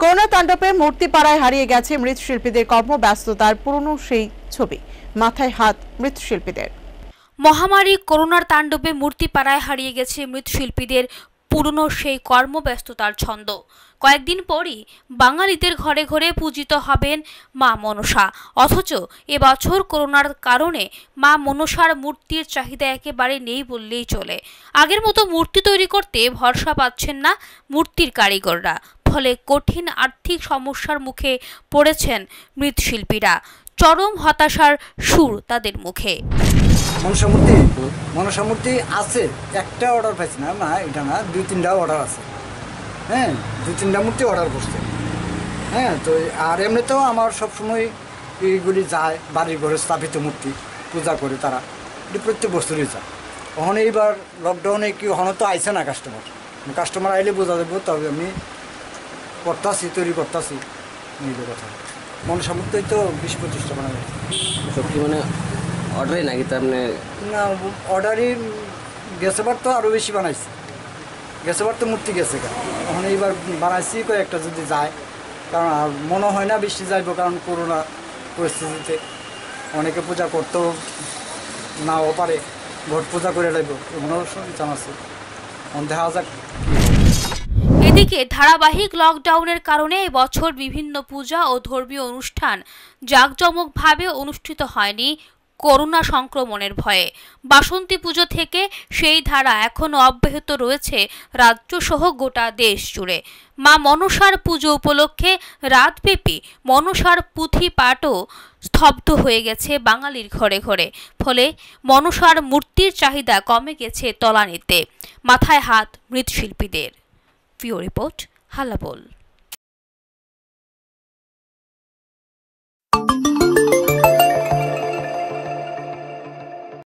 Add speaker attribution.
Speaker 1: তাণ্ডবে মূর্তিপাড়ায় হারিয়ে গেছে মৃৎশিল্পীদের কর্মব্যস্ততার পুরনো সেই ছবি। মাথায় হাত মৃৎশিল্পীদের।
Speaker 2: মহামারী করোনার তাণ্ডবে মূর্তিপাড়ায় হারিয়ে গেছে মৃৎশিল্পীদের পুরনো সেই কর্মব্যস্ততার ছন্দ। কয়েকদিন পরই বাঙালিদের ঘরে ঘরে পূজিত হবেন মা মনসা। অথচ এবছর করোনার কারণে মা মনসার মূর্তির চাহিদা একেবারে নেই বললেই চলে। আগের মতো মূর্তি তৈরি করতে ভরসা পাচ্ছেন না মূর্তির কারিগররা। ফলে কঠিন আর্থিক সমস্যার মুখে পড়েছেন মৃৎশিল্পীরা। চরম হতাশার সুর তাদের মুখে।
Speaker 3: মনসা মূর্তি আছে, একটা অর্ডার পাইছি না না, এটা না, দুই তিনটা অর্ডার আছে। হ্যাঁ দুই তিনটা মূর্তি অর্ডার করছে। হ্যাঁ তো আর এমনিতেও আমার সবসময় এইগুলি যায়, বাড়ির ঘরে স্থাপিত মূর্তি পূজা করে তারা। এটি প্রত্যেক বছরই যায়। ওখানে এইবার লকডাউনে কি, ওখানে তো আইসে না কাস্টমার কাস্টমার আইলে বোঝা যাব, তবে আমি করতাছি তৈরি করতাছি নিজের কথা। মনসা মূর্তি তো বিশ পঁচিশটা বানাবে
Speaker 4: সব কি মানে অর্ডারই নাকি তার মানে?
Speaker 3: না অর্ডারই গেছেবার তো আরও বেশি বানাইছি। গেছেবার তো মূর্তি গেছে কেন ওখানে এইবার বানাইছি কয়েকটা যদি যায় কারণ আর মনে হয় না বেশি যাইব কারণ করোনা পরিস্থিতিতে। অনেকে পূজা করতেও নাও পারে ঘট পূজা করে লাগবে এগুলোর জানাচ্ছে দেখা যাক
Speaker 2: এদিকে ধারাবাহিক লকডাউনের কারণে এবছর বিভিন্ন পূজা ও ধর্মীয় অনুষ্ঠান জাঁকজমকভাবে অনুষ্ঠিত হয়নি করোনা সংক্রমণের ভয়ে। বাসন্তী পুজো থেকে সেই ধারা এখনও অব্যাহত রয়েছে রাজ্যসহ গোটা দেশ জুড়ে। মা মনসার পুজো উপলক্ষে রাতব্যাপী মনসার পুঁথি পাঠও স্তব্ধ হয়ে গেছে বাঙালির ঘরে ঘরে। ফলে মনসার মূর্তির চাহিদা কমে গেছে তলানিতে। মাথায় হাত মৃৎশিল্পীদের। ভিও রিপোর্ট হাল্লাবোল